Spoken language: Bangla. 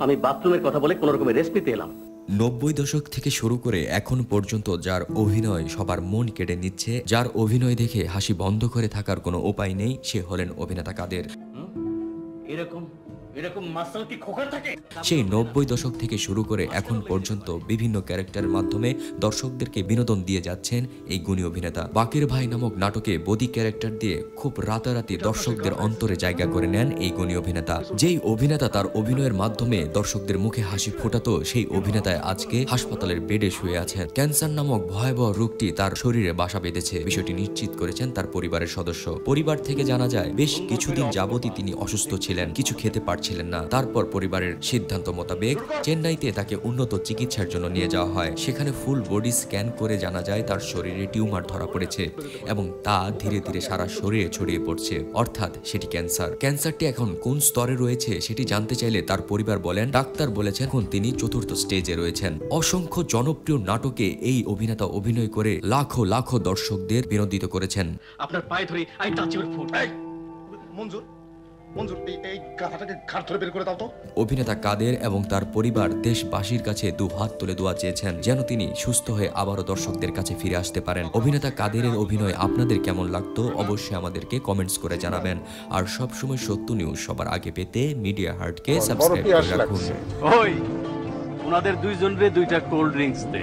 আমি বাথরুমের কথা বলে কোন রকমের রেস্ট নিতে এলাম। নব্বই দশক থেকে শুরু করে এখন পর্যন্ত যার অভিনয় সবার মন কেটে নিচ্ছে যার অভিনয় দেখে হাসি বন্ধ করে থাকার কোনো উপায় নেই সে হলেন অভিনেতা কাদের। এরকম সেই নব্বই দশক থেকে শুরু করে এখন পর্যন্ত বিভিন্ন ক্যারেক্টারের মাধ্যমে দর্শকদেরকে বিনোদন দিয়ে যাচ্ছেন এই গুণী অভিনেতা। বাকের ভাই নামক নাটকে বদি ক্যারেক্টার দিয়ে খুব রাতারাতি দর্শকদের অন্তরে জায়গা করে নেন এই গুণী অভিনেতা। যেই অভিনেতা তার অভিনয়ের মাধ্যমে দর্শকদের মুখে হাসি ফোটাতো, সেই অভিনেতায় আজকে হাসপাতালের বেডে শুয়ে আছেন। ক্যান্সার নামক ভয়াবহ রোগটি তার শরীরে বাসা বেঁধেছে। বিষয়টি নিশ্চিত করেছেন তার পরিবারের সদস্য। পরিবার থেকে জানা যায়, বেশ কিছুদিন যাবতই তিনি অসুস্থ ছিলেন। কিছু খেতে পারছিলেন না। তারপর পরিবারের সিদ্ধান্ত মোতাবেক চেন্নাইতে তাকে উন্নত চিকিৎসার জন্য নিয়ে যাওয়া হয়। সেখানে ফুল বডি স্ক্যান করে জানা যায় তার শরীরে টিউমার ধরা পড়েছে এবং তা ধীরে ধীরে সারা শরীরে ছড়িয়ে পড়ছে। অর্থাৎ সেটি ক্যান্সার। ক্যান্সারটি এখন কোন স্তরে রয়েছে সেটি জানতে চাইলে তার পরিবার বলেন ডাক্তার বলেছেন এখন তিনি চতুর্থ স্টেজে রয়েছেন। অসংখ্য জনপ্রিয় নাটকে এই অভিনেতা অভিনয় করে লাখো লাখো দর্শকদের বিনোদিত করেছেন। আপনার পায়ে ধরে আই টাচ ইউর ফুট মঞ্জুর। মঞ্জুর এই এই গাধাটাকে ঘাট ধরে বের করে দাও তো। অভিনেতা কাদের এবং তার পরিবার দেশবাসীর কাছে দু হাত তুলে দোয়া চেয়েছেন যেন তিনি সুস্থ হয়ে আবারও দর্শকদের কাছে ফিরে আসতে পারেন। অভিনেতা কাদেরের অভিনয় আপনাদের কেমন লাগতো অবশ্যই আমাদেরকে কমেন্টস করে জানাবেন। আর সবসময় সত্য নিউজ সবার আগে পেতে মিডিয়া হার্টকে সাবস্ক্রাইব করে রাখুন। ওই ওনাদের দুইজনরে দুইটা কোল্ড ড্রিঙ্কস দে।